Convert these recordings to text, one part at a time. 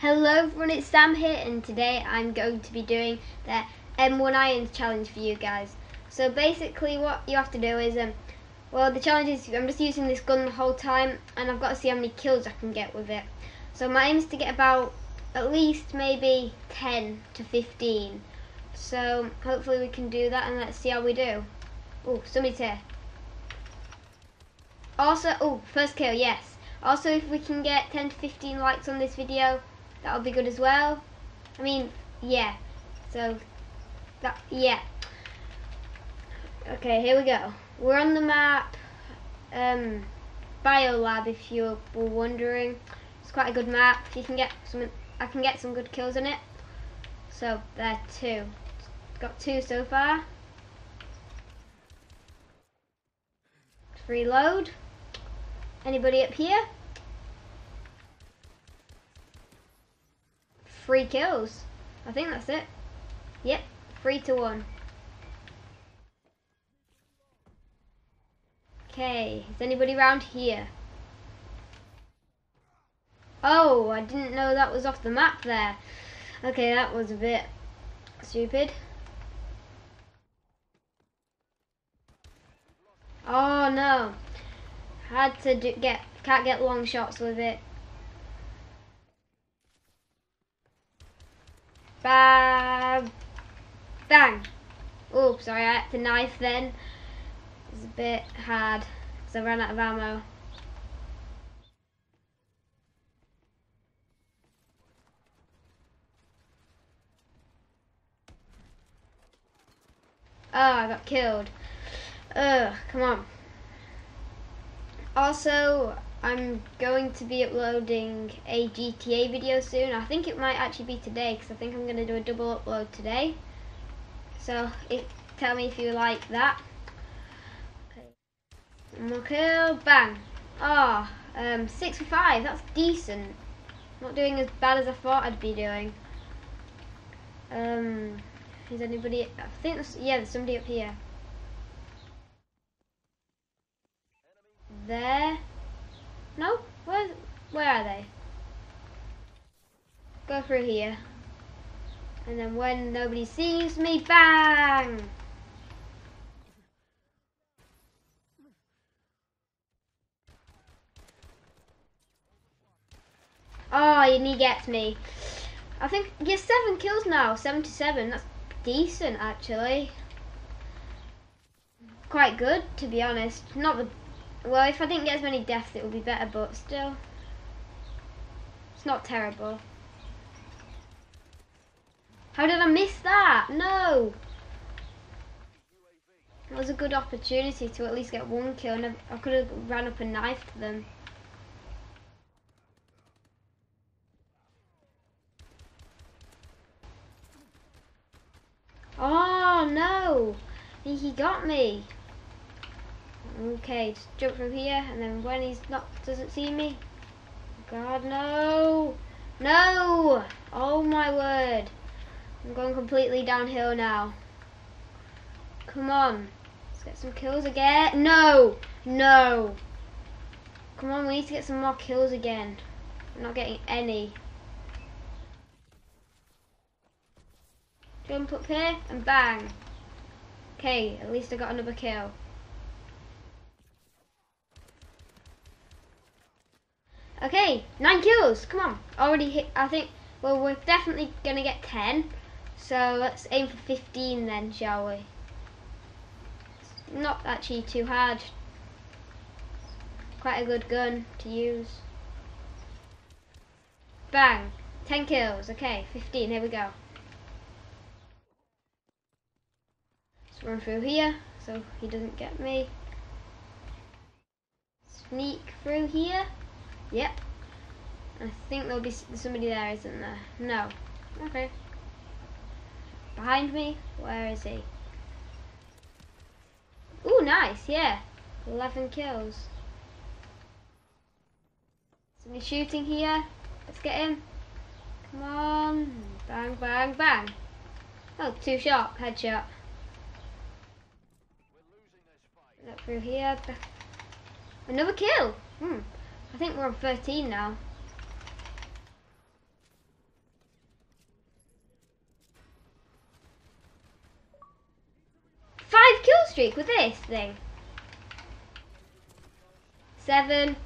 Hello everyone, it's Sam here and today I'm going to be doing the M1 Irons challenge for you guys. So basically what you have to do is, um, well the challenge is I'm just using this gun the whole time and I've got to see how many kills I can get with it. So my aim is to get about at least maybe 10 to 15. So hopefully we can do that and let's see how we do. Oh, somebody's here. Also, oh, first kill, yes. Also, if we can get 10 to 15 likes on this video, that'll be good as well. I mean, yeah. So, that, yeah. Okay, here we go. We're on the map, um, Biolab, if you were wondering. It's quite a good map. You can get some, I can get some good kills on it. So, there two. Got two so far. Reload. Anybody up here? Three kills. I think that's it. Yep, three to one. Okay, is anybody around here? Oh, I didn't know that was off the map there. Okay, that was a bit stupid. Oh no. Had to do, get, can't get long shots with it. Bam! Bang! Oh, sorry, I had the knife then. It's a bit hard because I ran out of ammo. Oh, I got killed. Ugh, come on. Also, I'm going to be uploading a GTA video soon. I think it might actually be today because I think I'm going to do a double upload today. So, if, tell me if you like that. Okay. kill, bang. Ah, oh, um, six for five. That's decent. Not doing as bad as I thought I'd be doing. Um, is anybody? I think yeah, there's somebody up here. there. No? Where, where are they? Go through here. And then when nobody sees me, bang! Oh, and he gets me. I think, yeah, seven kills now, 77. That's decent, actually. Quite good, to be honest. Not the well, if I didn't get as many deaths, it would be better, but still, it's not terrible. How did I miss that? No! It was a good opportunity to at least get one kill, and I could have ran up and knifed them. Oh no! He got me. Okay, just jump from here, and then when he's not doesn't see me, God no, no! Oh my word! I'm going completely downhill now. Come on, let's get some kills again. No, no! Come on, we need to get some more kills again. I'm not getting any. Jump up here and bang. Okay, at least I got another kill. Okay, nine kills. Come on. Already hit, I think, well, we're definitely to get 10. So let's aim for 15 then, shall we? It's not actually too hard. Quite a good gun to use. Bang. 10 kills. Okay, 15. Here we go. Let's run through here so he doesn't get me. Sneak through here. Yep. I think there'll be somebody there, isn't there? No. Okay. Behind me? Where is he? Ooh, nice, yeah. 11 kills. Somebody shooting here. Let's get him. Come on. Bang, bang, bang. Oh, two shot. Headshot. Look through here. Another kill. Hmm. I think we're on 13 now. Five kill streak with this thing. Seven.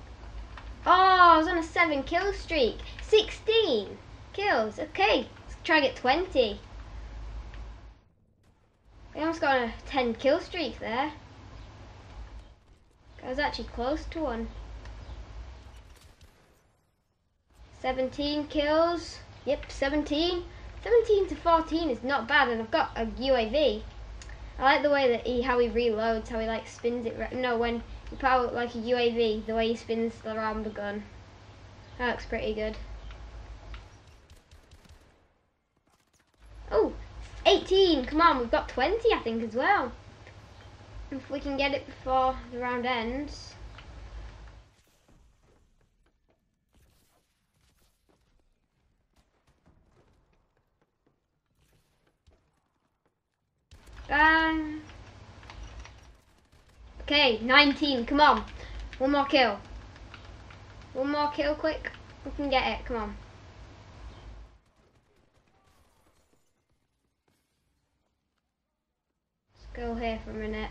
Oh, I was on a seven kill streak. 16 kills. Okay, let's try and get 20. I almost got a 10 kill streak there. I was actually close to one. 17 kills. Yep, 17. 17 to 14 is not bad, and I've got a UAV. I like the way that he, how he reloads, how he like spins it. No, when you put out like a UAV, the way he spins around the gun. That looks pretty good. Oh, 18. Come on, we've got 20, I think, as well. If we can get it before the round ends. Bang. Okay, 19. Come on. One more kill. One more kill, quick. We can get it. Come on. Let's go here for a minute.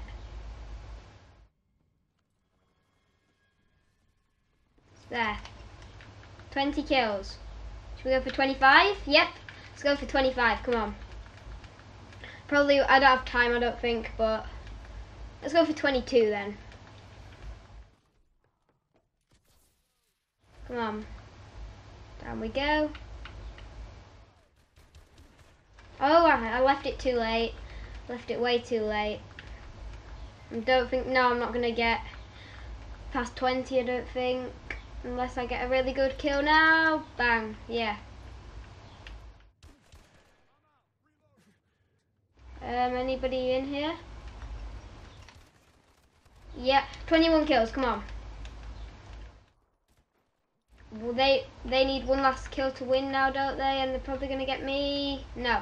There. 20 kills. Should we go for 25? Yep. Let's go for 25. Come on. Probably, I don't have time, I don't think, but let's go for 22 then. Come on. Down we go. Oh, I left it too late. Left it way too late. I don't think, no, I'm not going to get past 20, I don't think. Unless I get a really good kill now. Bang, yeah. Um, anybody in here? Yeah, 21 kills, come on. Well, they they need one last kill to win now, don't they? And they're probably going to get me. No.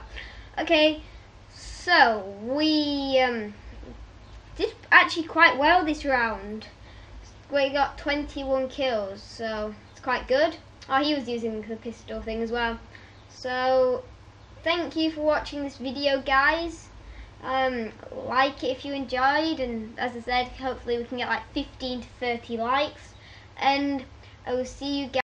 Okay, so we um, did actually quite well this round. We got 21 kills, so it's quite good. Oh, he was using the pistol thing as well. So, thank you for watching this video, guys. Um, like it if you enjoyed, and as I said, hopefully we can get like 15 to 30 likes. And I will see you guys.